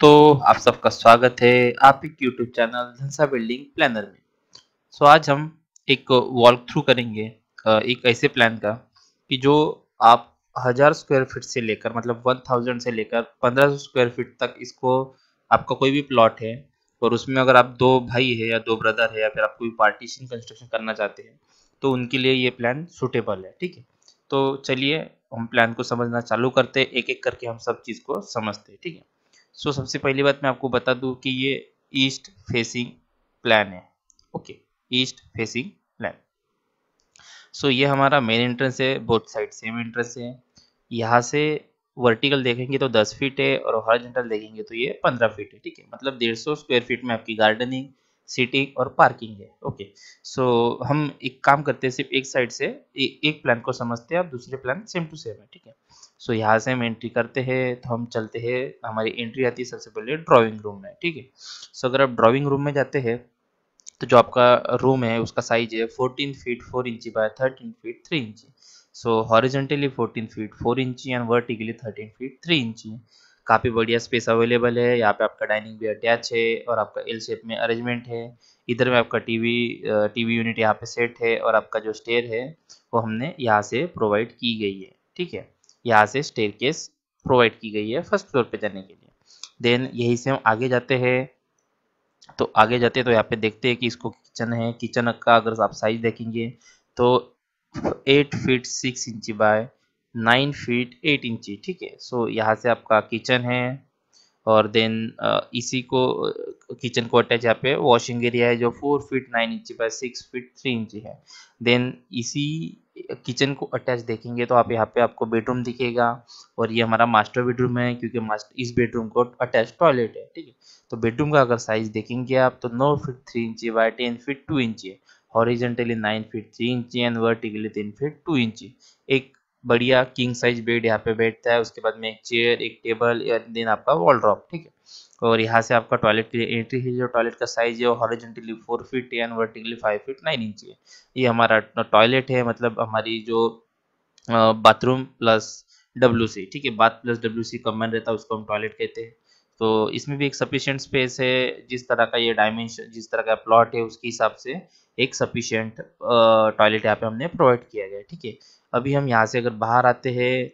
आप सबका स्वागत है आप एक YouTube channel Dhansa building planner में। सो आज हम एक वॉक थ्रू करेंगे एक ऐसे प्लान का कि जो आप हज़ार स्क्वायर फीट से लेकर मतलब वन थाउज़ेंड से लेकर पंद्रह सौ स्क्वायर फीट तक इसको आपका कोई भी प्लॉट है और उसमें अगर आप दो भाई है या दो ब्रदर है या फिर आप कोई पार्टीशन कंस्ट्रक्शन करना चाहते हैं तो उनके लिए ये प्लान सूटेबल है, ठीक है? तो चलिए, हम प्लान को समझना चालू करते हैं एक एक करके हम सब चीज़ को समझते हैं, ठीक है? सो so, सबसे पहली बात मैं आपको बता दूँ कि ये ईस्ट फेसिंग प्लान है। Okay east facing plan. So ये हमारा मेन एंट्रेंस है बोथ साइड सेम एंट्रेंस है। यहाँ से वर्टिकल देखेंगे तो 10 फीट है और हॉरिजॉन्टल देखेंगे तो ये 15 फीट है ठीक है? मतलब 150 स्क्वायर फीट में आपकी गार्डनिंग सीटिंग और पार्किंग है ओके। सो so, हम एक काम करते हैं सिर्फ़ एक साइड से ए, एक प्लान को समझते हैं आप दूसरे प्लान सेम टू सेम है ठीक है? सो यहाँ से हम एंट्री करते हैं तो हम चलते हैं हमारी एंट्री आती है सबसे पहले ड्राइंग रूम में ठीक है? सो अगर आप ड्राइंग रूम में जाते हैं तो जो आपका रूम है उसका साइज़ है 14 feet four inch by 13 feet three inch so horizontally 14 feet four inch and vertically 13 feet three inch काफ़ी बढ़िया स्पेस अवेलेबल है। यहाँ पे आपका डाइनिंग भी अटैच है और आपका एल शेप में अरेंजमेंट है। इधर में आपका टीवी टीवी यूनिट यहाँ पे सेट है और आपका जो स्टेयर है, वो हमने यहाँ से प्रोवाइड की गई है। ठीक है? यहाँ से स्टेयर केस प्रोवाइड की गई है फ़र्स्ट फ्लोर पे जाने के लिए। देन यहीं से हम आगे जाते हैं। तो आगे जाते हैं तो यहाँ पे देखते हैं कि इसको किचन है। किचन का अगर आप साइज़ देखेंगे तो eight feet six inch by nine feet eight inch ठीक है? सो यहाँ से आपका किचन है और देन इसी को किचन को अटैच यहाँ पे वॉशिंग एरिया है जो four feet nine inch by six feet three inch है। देन इसी किचन को अटैच देखेंगे तो आप यहाँ पे आपको बेडरूम दिखेगा और ये हमारा मास्टर बेडरूम है क्योंकि मास्टर इस बेडरूम को अटैच टॉयलेट है, ठीक है? तो बेडरूम का अगर साइज़ देखेंगे आप तो नौ feet three inch by ten feet two inch है। Horizontally nine feet three inch and vertically तीन फीट टू इंची एक बढ़िया किंग साइज़ बेड यहाँ पे बैठता है, उसके बाद में एक चेयर एक टेबल देन आपका वॉल ड्रॉप ठीक है? और यहाँ से आपका टॉयलेट के लिए एंट्री है, जो टॉयलेट का साइज़ है, वो horizontally four feet and vertically five feet nine inch है। ये हमारा टॉयलेट है मतलब हमारी जो बाथरूम प्लस डब्ल्यू सी ठीक है? बाथ प्लस डब्ल्यू सी रहता है, उसको हम टॉयलेट कहते हैं। तो इसमें भी एक सफिशियंट स्पेस है, जिस तरह का ये डायमेंशन जिस तरह का प्लॉट है, उसके हिसाब से एक सफिशियंट टॉयलेट यहाँ पे हमने प्रोवाइड किया गया ठीक है? अभी हम यहाँ से अगर बाहर आते हैं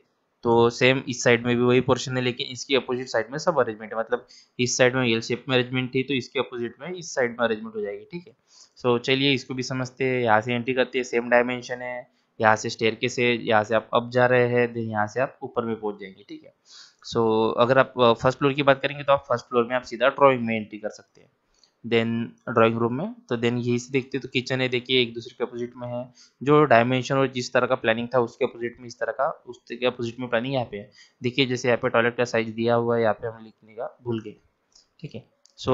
तो सेम इस साइड में भी वही पोर्शन है, लेकिन इसकी अपोजिट साइड में सब अरेंजमेंट है। मतलब इस साइड में एल शेप में अरेंजमेंट थी तो इसके अपोजिट में इस साइड में अरेंजमेंट हो जाएगी, ठीक है? सो चलिए इसको भी समझते हैं, यहाँ से एंट्री करते हैं सेम डायमेंशन है। यहाँ से स्टेयर के से यहाँ से आप अप जा रहे हैं देन यहाँ से आप ऊपर में पहुँच जाएँगे ठीक है? सो so, अगर आप फ़र्स्ट फ्लोर की बात करेंगे तो आप फ़र्स्ट फ्लोर में आप सीधा ड्रॉइंग में एंट्री कर सकते हैं। देन ड्राइंग रूम में तो देन यही से देखते तो किचन है देखिए एक दूसरे के अपोजिट में है। जो डायमेंशन और जिस तरह का प्लानिंग था उसके अपोजिट में इस तरह का उसके अपोजिट में प्लानिंग यहाँ पे है। देखिए जैसे यहाँ पे टॉयलेट का साइज़ दिया हुआ है यहाँ पे हम लिखने का भूल गए ठीक है? सो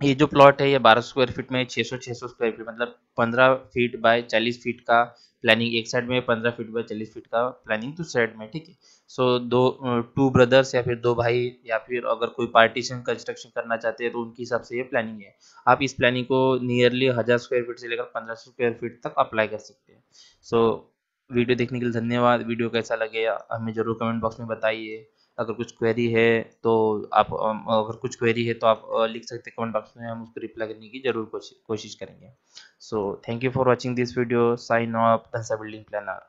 ये जो प्लॉट है ये बारह स्क्वायर फीट में छः सौ छः सौ स्क्वायर फीट मतलब पंद्रह फीट बाय चालीस फीट का प्लानिंग एक साइड में पंद्रह फीट बाय चालीस फीट का प्लानिंग दूसरे साइड में ठीक है? सो दो टू ब्रदर्स या फिर दो भाई या फिर अगर कोई पार्टीशन कंस्ट्रक्शन करना चाहते हैं तो उनके हिसाब से ये प्लानिंग है। आप इस प्लानिंग को नियरली हज़ार स्क्वायर फीट से लेकर पंद्रह स्क्वायर फीट तक अप्लाई कर सकते हैं। सो so, वीडियो देखने के लिए धन्यवाद। वीडियो कैसा लगे हमें ज़रूर कमेंट बॉक्स में बताइए। अगर कुछ क्वेरी है तो आप अगर कुछ क्वेरी है तो आप लिख सकते हैं कमेंट बॉक्स में, हम उसको रिप्लाई करने की ज़रूर कोशिश करेंगे। So thank you for watching this video sign off Dhansa building planner